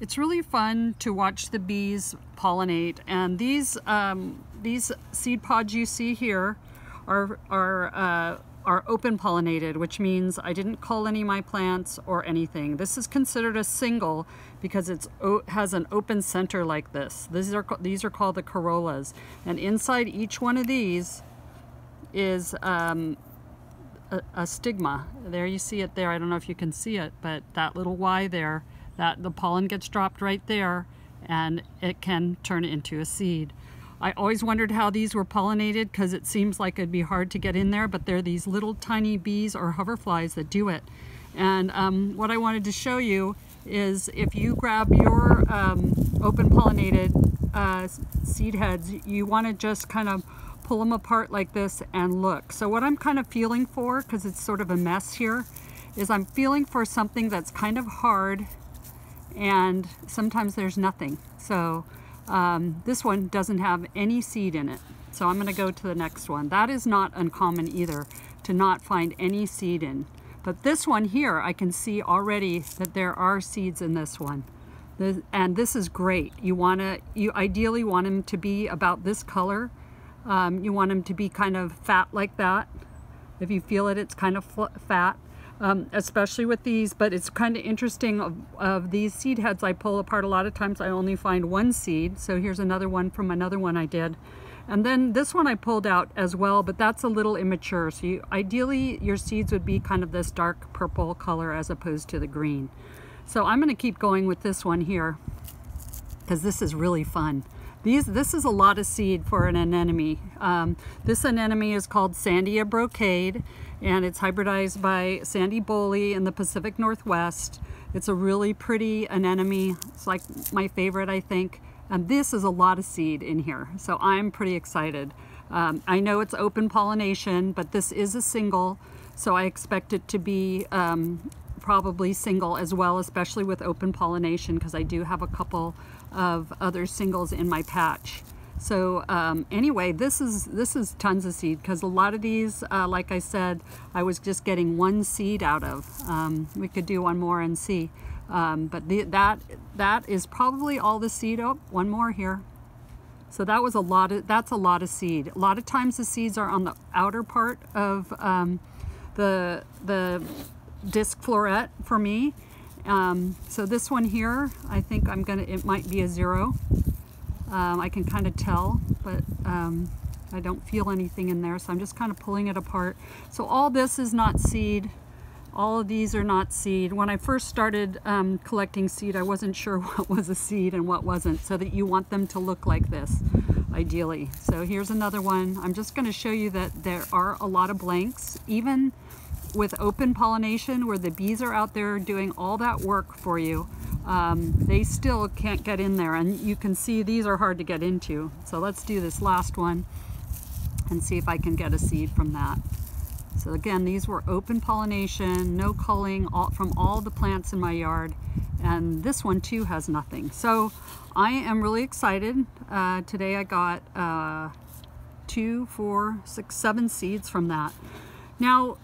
it's really fun to watch the bees pollinate and these um, these seed pods you see here are are uh, are open pollinated which means I didn't cull any of my plants or anything. This is considered a single because it has an open center like this. These are these are called the corollas. And inside each one of these is um, a, a stigma. There you see it there. I don't know if you can see it but that little Y there that the pollen gets dropped right there and it can turn into a seed. I always wondered how these were pollinated because it seems like it'd be hard to get in there, but they're these little tiny bees or hoverflies that do it. And um, what I wanted to show you is if you grab your um, open pollinated uh, seed heads, you want to just kind of pull them apart like this and look. So what I'm kind of feeling for, because it's sort of a mess here, is I'm feeling for something that's kind of hard and sometimes there's nothing. So um, this one doesn't have any seed in it. So I'm going to go to the next one. That is not uncommon either to not find any seed in. But this one here, I can see already that there are seeds in this one. And this is great. You want to, you ideally want them to be about this color. Um, you want them to be kind of fat like that. If you feel it, it's kind of fat um, especially with these, but it's kind of interesting of, of, these seed heads I pull apart. A lot of times I only find one seed. So here's another one from another one I did. And then this one I pulled out as well, but that's a little immature. So you, ideally your seeds would be kind of this dark purple color as opposed to the green. So I'm gonna keep going with this one here because this is really fun. These, this is a lot of seed for an anemone. Um, this anemone is called Sandia brocade and it's hybridized by Sandy Boley in the Pacific Northwest. It's a really pretty anemone. It's like my favorite, I think. And this is a lot of seed in here, so I'm pretty excited. Um, I know it's open pollination, but this is a single, so I expect it to be um, probably single as well, especially with open pollination, because I do have a couple of other singles in my patch. So um, anyway, this is this is tons of seed because a lot of these, uh, like I said, I was just getting one seed out of. Um, we could do one more and see. Um, but the, that that is probably all the seed. Oh, one more here. So that was a lot of that's a lot of seed. A lot of times the seeds are on the outer part of um, the the disc floret for me. Um, so this one here, I think I'm gonna it might be a zero. Um, I can kind of tell, but um, I don't feel anything in there, so I'm just kind of pulling it apart. So all this is not seed. All of these are not seed. When I first started um, collecting seed, I wasn't sure what was a seed and what wasn't, so that you want them to look like this, ideally. So here's another one. I'm just going to show you that there are a lot of blanks, even with open pollination, where the bees are out there doing all that work for you um, they still can't get in there. And you can see these are hard to get into. So let's do this last one and see if I can get a seed from that. So again these were open pollination no culling all, from all the plants in my yard. And this one too has nothing. So I am really excited. Uh, today I got uh, two four six seven seeds from that. Now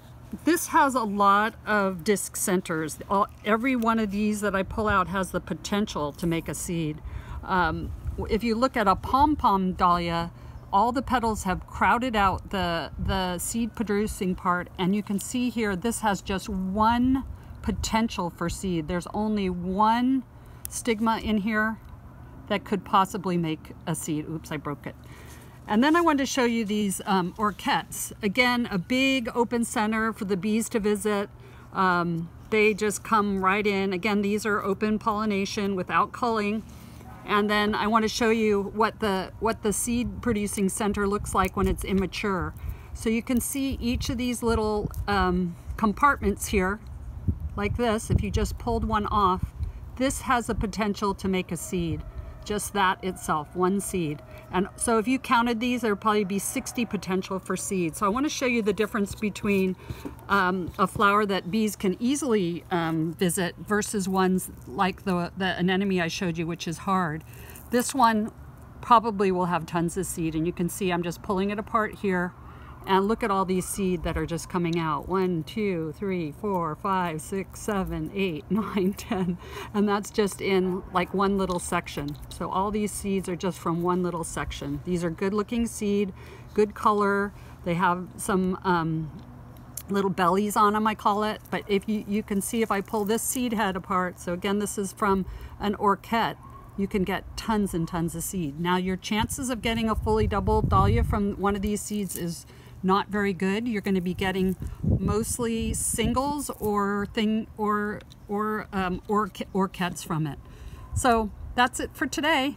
this has a lot of disc centers. All, every one of these that I pull out has the potential to make a seed. Um, if you look at a pom-pom dahlia, all the petals have crowded out the, the seed producing part and you can see here this has just one potential for seed. There's only one stigma in here that could possibly make a seed. Oops, I broke it. And then I wanted to show you these um, orchids. Again, a big open center for the bees to visit. Um, they just come right in. Again, these are open pollination without culling. And then I want to show you what the, what the seed producing center looks like when it's immature. So you can see each of these little um, compartments here, like this, if you just pulled one off, this has the potential to make a seed just that itself, one seed. And so if you counted these, there would probably be 60 potential for seeds. So I want to show you the difference between um, a flower that bees can easily um, visit versus ones like the, the anemone I showed you, which is hard. This one probably will have tons of seed and you can see I'm just pulling it apart here And look at all these seed that are just coming out. One, two, three, four, five, six, seven, eight, nine, ten. And that's just in like one little section. So all these seeds are just from one little section. These are good looking seed, good color. They have some um, little bellies on them, I call it. But if you, you can see if I pull this seed head apart, so again, this is from an orchette, you can get tons and tons of seed. Now your chances of getting a fully double dahlia from one of these seeds is not very good. You're going to be getting mostly singles or thing or or um, or orchids from it. So that's it for today.